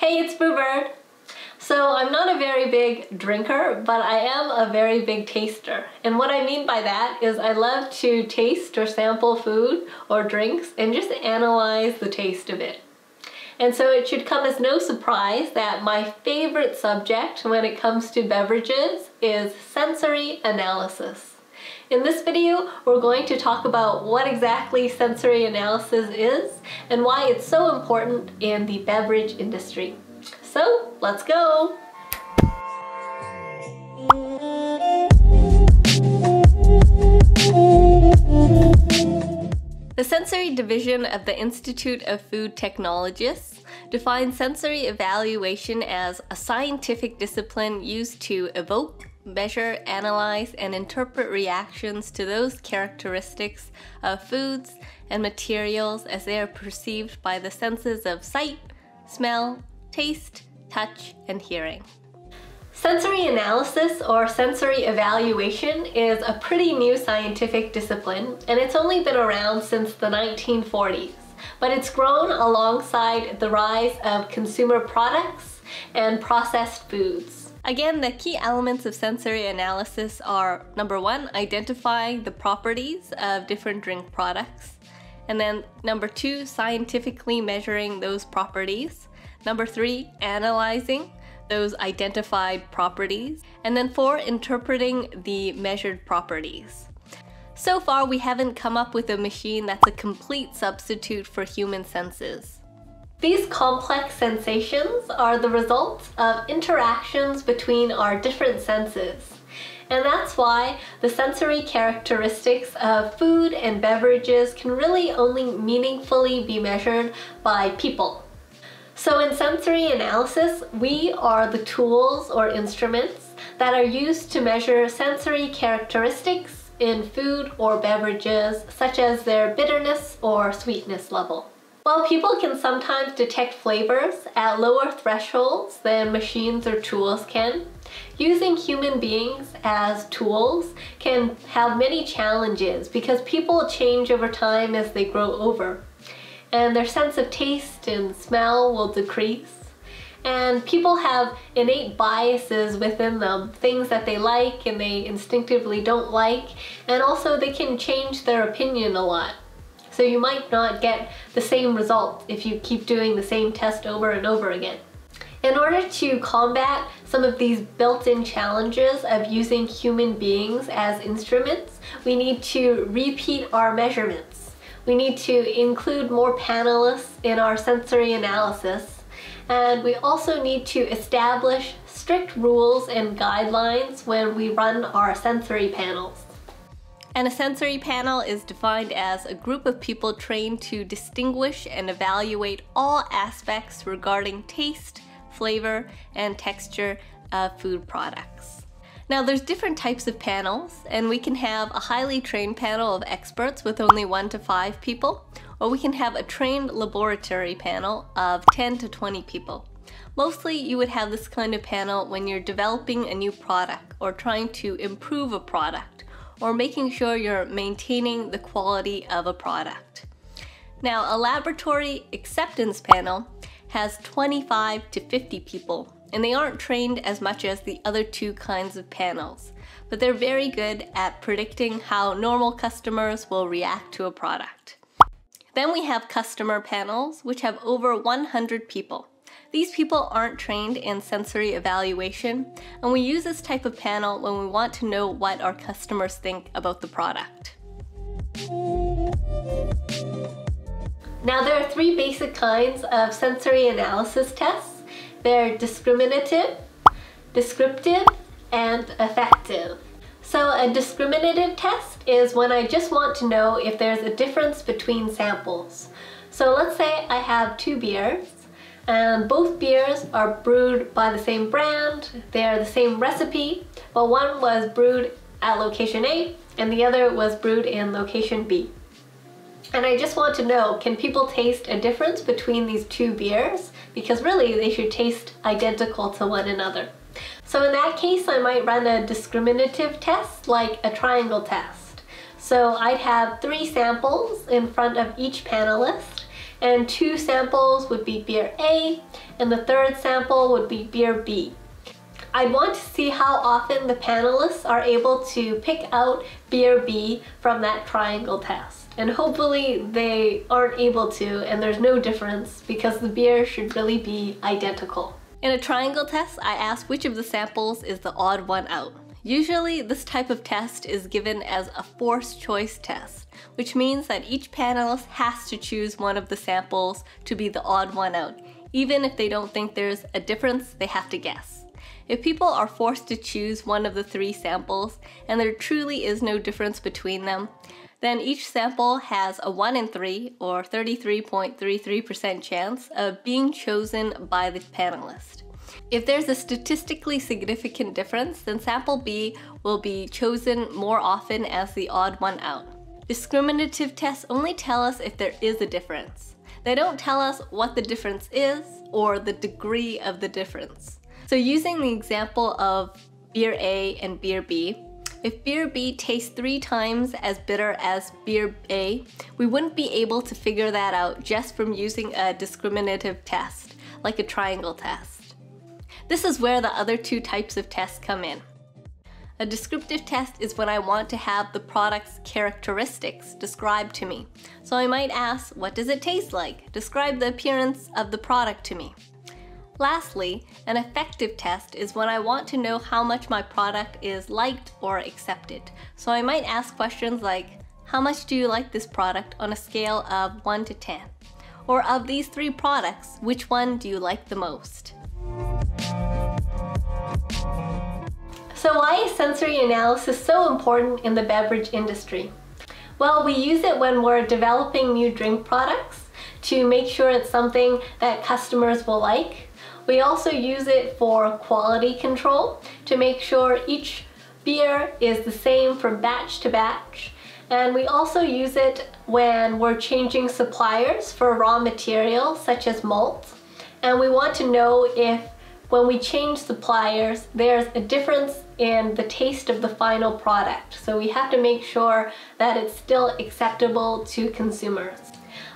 Hey, it's Brewbird. So I'm not a very big drinker, but I am a very big taster. And what I mean by that is I love to taste or sample food or drinks and just analyze the taste of it. And so it should come as no surprise that my favorite subject when it comes to beverages is sensory analysis. In this video, we're going to talk about what exactly sensory analysis is and why it's so important in the beverage industry. So, let's go! The Sensory Division of the Institute of Food Technologists defines sensory evaluation as a scientific discipline used to evoke, measure, analyze, and interpret reactions to those characteristics of foods and materials as they are perceived by the senses of sight, smell, taste, touch, and hearing. Sensory analysis or sensory evaluation is a pretty new scientific discipline and it's only been around since the 1940s, but it's grown alongside the rise of consumer products and processed foods. Again, the key elements of sensory analysis are number one, identifying the properties of different drink products. And then number two, scientifically measuring those properties. Number three, analyzing those identified properties. And then four, interpreting the measured properties. So far, we haven't come up with a machine that's a complete substitute for human senses. These complex sensations are the result of interactions between our different senses. And that's why the sensory characteristics of food and beverages can really only meaningfully be measured by people. So in sensory analysis, we are the tools or instruments that are used to measure sensory characteristics in food or beverages, such as their bitterness or sweetness level. While people can sometimes detect flavors at lower thresholds than machines or tools can, using human beings as tools can have many challenges because people change over time as they grow over. And their sense of taste and smell will decrease. And people have innate biases within them, things that they like and they instinctively don't like, and also they can change their opinion a lot. So you might not get the same result if you keep doing the same test over and over again. In order to combat some of these built-in challenges of using human beings as instruments, we need to repeat our measurements. We need to include more panelists in our sensory analysis. And we also need to establish strict rules and guidelines when we run our sensory panels. And a sensory panel is defined as a group of people trained to distinguish and evaluate all aspects regarding taste, flavor, and texture of food products. Now there's different types of panels, and we can have a highly trained panel of experts with only one to five people, or we can have a trained laboratory panel of 10 to 20 people. Mostly you would have this kind of panel when you're developing a new product or trying to improve a product or making sure you're maintaining the quality of a product. Now, a laboratory acceptance panel has 25 to 50 people, and they aren't trained as much as the other two kinds of panels, but they're very good at predicting how normal customers will react to a product. Then we have customer panels, which have over 100 people. These people aren't trained in sensory evaluation, and we use this type of panel when we want to know what our customers think about the product. Now there are three basic kinds of sensory analysis tests. They're discriminative, descriptive, and affective. So a discriminative test is when I just want to know if there's a difference between samples. So let's say I have two beers and both beers are brewed by the same brand, they're the same recipe, but one was brewed at location A and the other was brewed in location B. And I just want to know, can people taste a difference between these two beers? Because really they should taste identical to one another. So in that case, I might run a discriminative test, like a triangle test. So I'd have three samples in front of each panelist, and two samples would be beer A and the third sample would be beer B. I'd want to see how often the panelists are able to pick out beer B from that triangle test. And hopefully they aren't able to and there's no difference because the beer should really be identical. In a triangle test, I ask which of the samples is the odd one out. Usually, this type of test is given as a forced choice test, which means that each panelist has to choose one of the samples to be the odd one out. Even if they don't think there's a difference, they have to guess. If people are forced to choose one of the three samples and there truly is no difference between them, then each sample has a 1 in 3 or 33.33% chance of being chosen by the panelist. If there's a statistically significant difference, then sample B will be chosen more often as the odd one out. Discriminative tests only tell us if there is a difference. They don't tell us what the difference is or the degree of the difference. So using the example of beer A and beer B, if beer B tastes three times as bitter as beer A, we wouldn't be able to figure that out just from using a discriminative test, like a triangle test. This is where the other two types of tests come in. A descriptive test is when I want to have the product's characteristics described to me. So I might ask, what does it taste like? Describe the appearance of the product to me. Lastly, an affective test is when I want to know how much my product is liked or accepted. So I might ask questions like, how much do you like this product on a scale of 1 to 10? Or of these three products, which one do you like the most? So why is sensory analysis so important in the beverage industry? Well, we use it when we're developing new drink products to make sure it's something that customers will like we also use it for quality control to make sure each beer is the same from batch to batch. And we also use it when we're changing suppliers for raw materials such as malt. And we want to know if when we change suppliers, there's a difference in the taste of the final product. So we have to make sure that it's still acceptable to consumers.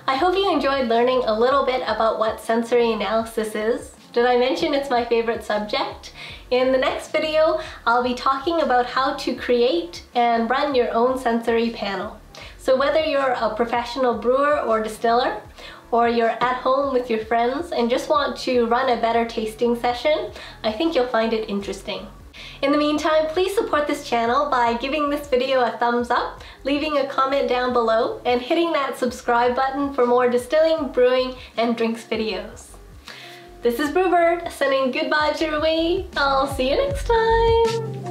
I hope you enjoyed learning a little bit about what sensory analysis is. Did I mention it's my favorite subject? In the next video, I'll be talking about how to create and run your own sensory panel. So whether you're a professional brewer or distiller, or you're at home with your friends and just want to run a better tasting session, I think you'll find it interesting. In the meantime, please support this channel by giving this video a thumbs up, leaving a comment down below, and hitting that subscribe button for more distilling, brewing, and drinks videos. This is Brewbird, sending good vibes your way. I'll see you next time.